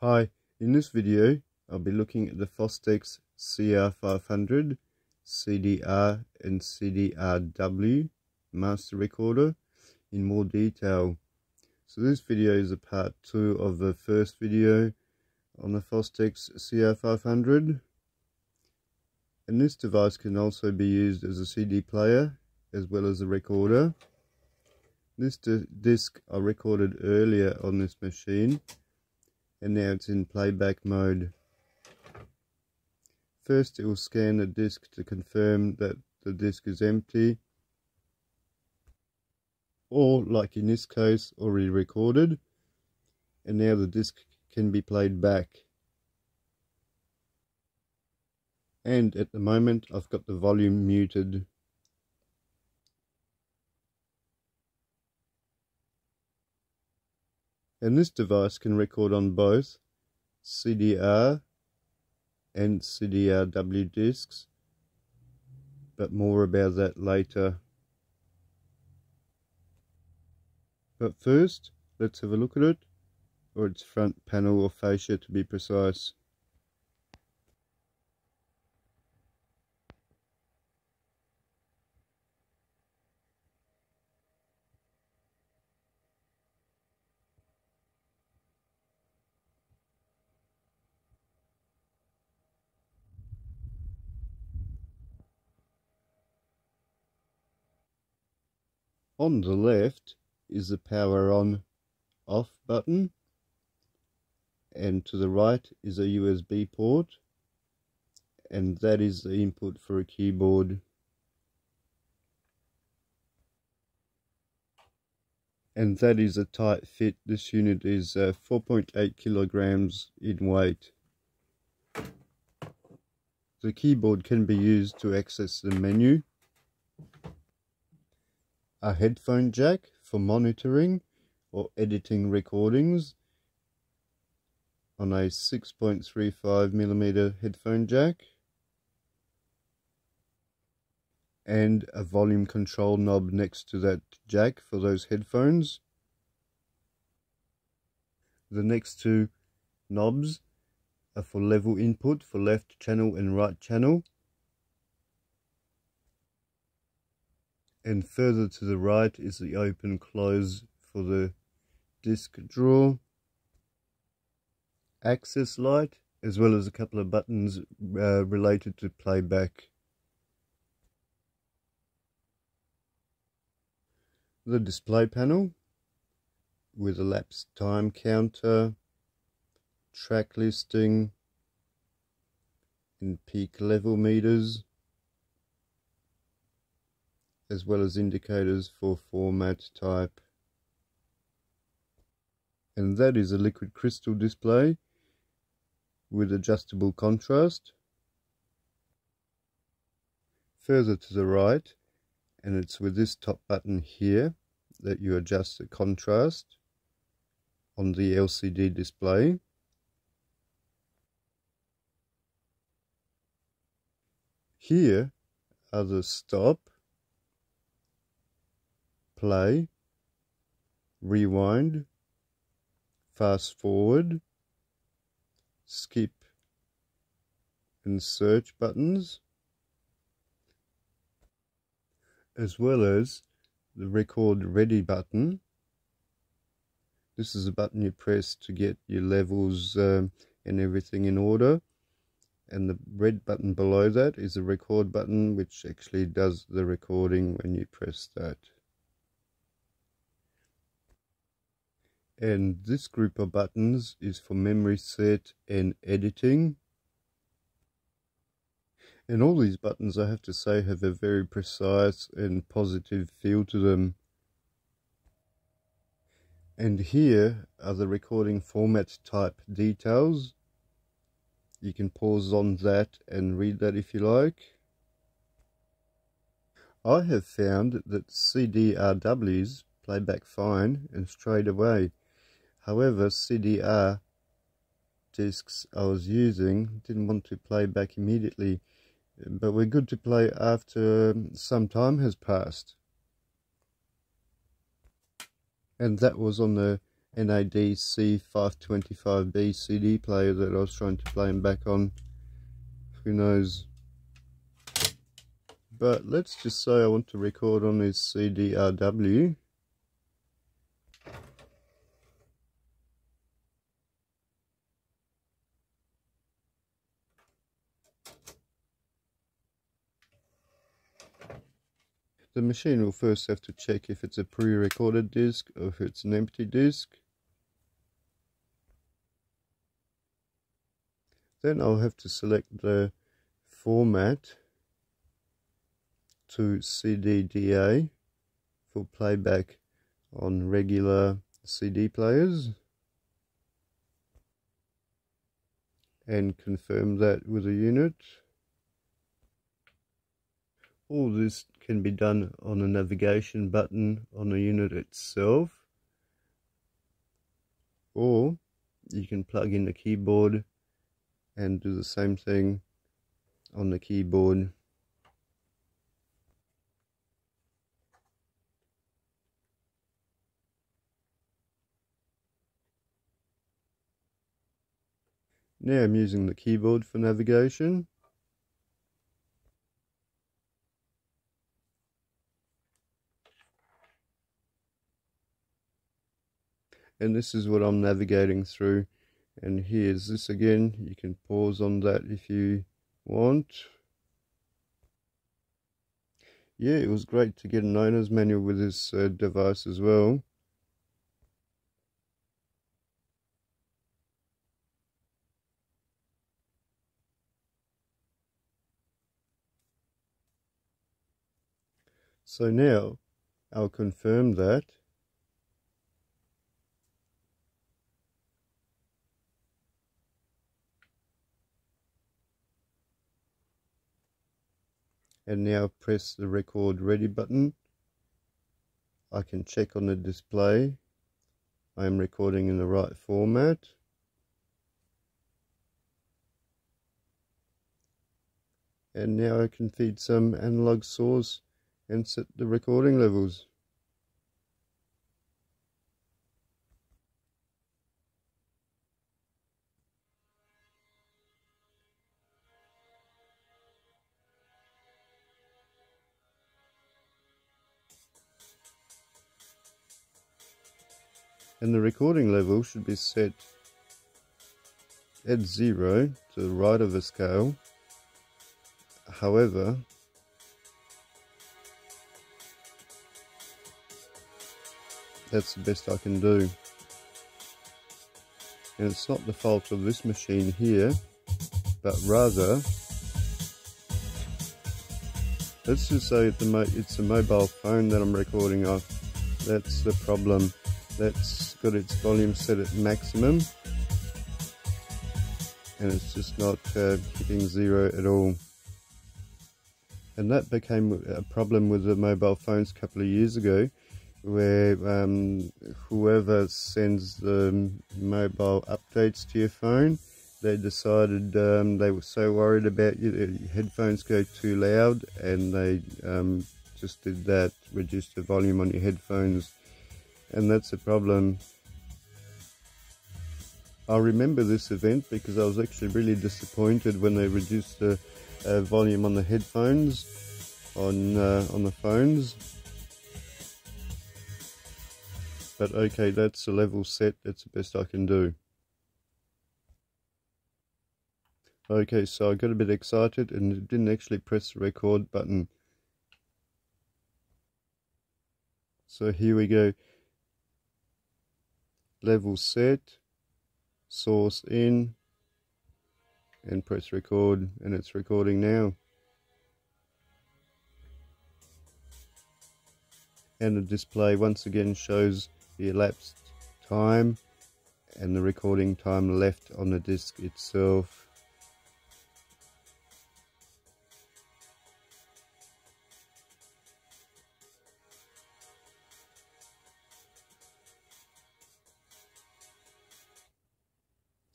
Hi, in this video I'll be looking at the Fostex CR500 CDR and CDRW master recorder in more detail. So this video is a part 2 of the first video on the Fostex CR500 and this device can also be used as a CD player as well as a recorder. This disc I recorded earlier on this machine and now it's in playback mode. First it will scan the disk to confirm that the disk is empty or like in this case already recorded and now the disk can be played back. And at the moment I've got the volume muted. And this device can record on both CDR and CDRW discs but more about that later. But first let's have a look at it or its front panel or fascia to be precise On the left is the power on off button and to the right is a USB port and that is the input for a keyboard. And that is a tight fit. This unit is uh, 4.8 kilograms in weight. The keyboard can be used to access the menu a headphone jack for monitoring or editing recordings on a 6.35 millimeter headphone jack and a volume control knob next to that jack for those headphones. The next two knobs are for level input for left channel and right channel and further to the right is the open close for the disc drawer access light as well as a couple of buttons uh, related to playback. The display panel with a time counter track listing and peak level meters as well as indicators for format type. And that is a liquid crystal display with adjustable contrast. Further to the right, and it's with this top button here that you adjust the contrast on the LCD display. Here are the stop play, rewind, fast forward, skip and search buttons, as well as the record ready button. This is a button you press to get your levels um, and everything in order. And the red button below that is a record button which actually does the recording when you press that. And this group of buttons is for memory set and editing. And all these buttons I have to say have a very precise and positive feel to them. And here are the recording format type details. You can pause on that and read that if you like. I have found that CDRWs play back fine and straight away However, CDR discs I was using didn't want to play back immediately, but we're good to play after um, some time has passed. And that was on the NAD C525B CD player that I was trying to play him back on. Who knows? But let's just say I want to record on this CDRW. The machine will first have to check if it's a pre-recorded disk or if it's an empty disk. Then I'll have to select the format to CDDA for playback on regular CD players and confirm that with a unit. All this can be done on a navigation button on the unit itself or you can plug in the keyboard and do the same thing on the keyboard. Now I'm using the keyboard for navigation and this is what I'm navigating through. And here's this again. You can pause on that if you want. Yeah it was great to get an owner's manual with this uh, device as well. So now I'll confirm that and now press the record ready button. I can check on the display. I am recording in the right format. And now I can feed some analog source and set the recording levels and the recording level should be set at zero to the right of the scale. However that's the best I can do. And it's not the fault of this machine here but rather let's just say it's a mobile phone that I'm recording off. That's the problem. That's got its volume set at maximum. And it's just not uh, hitting zero at all. And that became a problem with the mobile phones a couple of years ago where um, whoever sends the mobile updates to your phone they decided um, they were so worried about your headphones go too loud and they um, just did that reduced the volume on your headphones and that's a problem. I remember this event because I was actually really disappointed when they reduced the uh, volume on the headphones on uh, on the phones. But okay, that's a level set. That's the best I can do. Okay, so I got a bit excited and didn't actually press the record button. So here we go level set, source in, and press record, and it's recording now. And the display once again shows the elapsed time and the recording time left on the disk itself.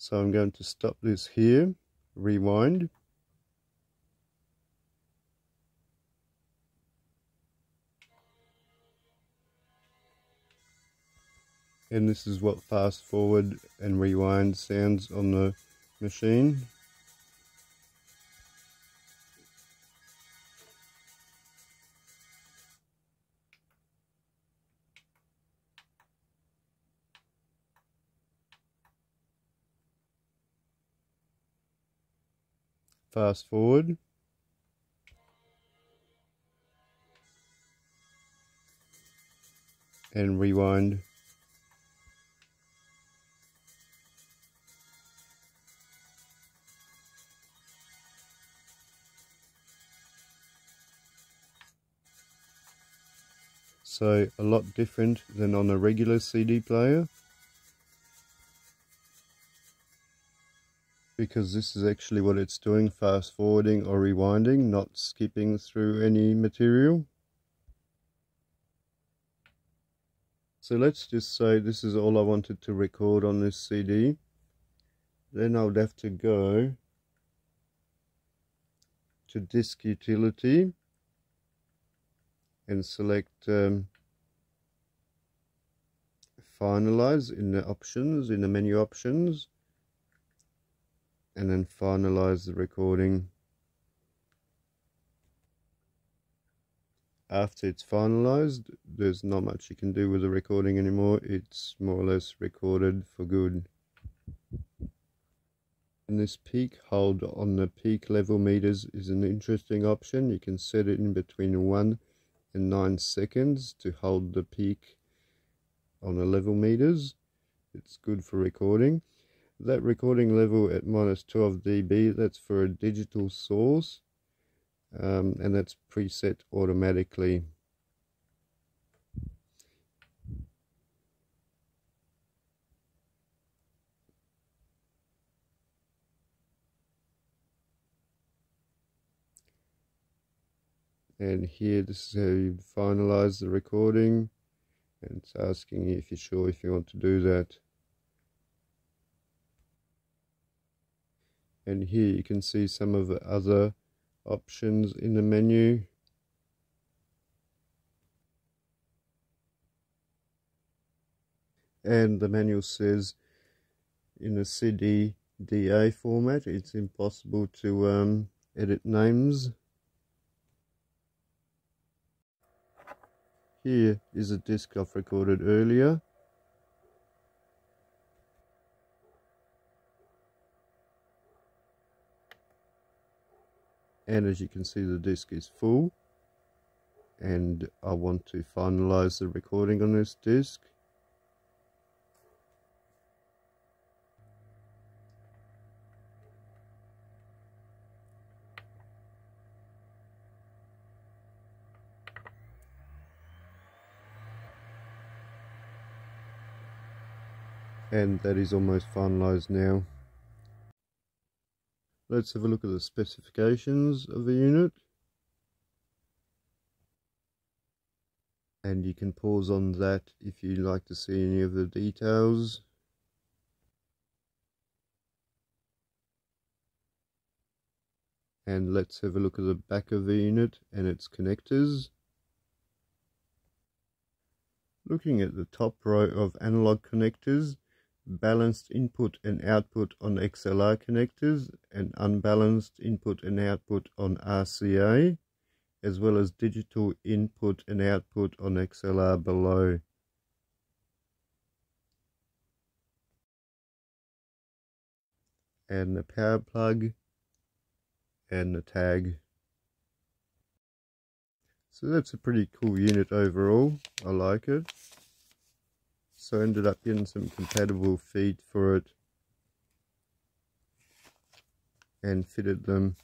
So I'm going to stop this here, rewind. and this is what fast forward and rewind sounds on the machine fast forward. And rewind. So a lot different than on a regular CD player because this is actually what it's doing fast forwarding or rewinding not skipping through any material. So let's just say this is all I wanted to record on this CD then I would have to go to disk utility and select um, finalize in the options in the menu options and then finalize the recording. After it's finalized there's not much you can do with the recording anymore. It's more or less recorded for good. And this peak hold on the peak level meters is an interesting option. You can set it in between 1 and 9 seconds to hold the peak on the level meters. It's good for recording that recording level at minus 12 dB that's for a digital source um, and that's preset automatically. And here this is how you finalize the recording and it's asking you if you're sure if you want to do that and here you can see some of the other options in the menu. And the manual says in a CDDA format it's impossible to um, edit names. Here is a disc I've recorded earlier and as you can see the disk is full. And I want to finalize the recording on this disk and that is almost finalized now Let's have a look at the specifications of the unit. And you can pause on that if you'd like to see any of the details. And let's have a look at the back of the unit and its connectors. Looking at the top row of analog connectors, balanced input and output on XLR connectors and unbalanced input and output on RCA as well as digital input and output on XLR below. And the power plug and the tag. So that's a pretty cool unit overall. I like it so I ended up getting some compatible feet for it and fitted them.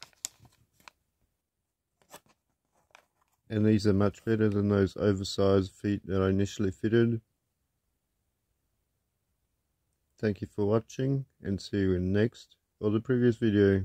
And these are much better than those oversized feet that I initially fitted. Thank you for watching and see you in next or the previous video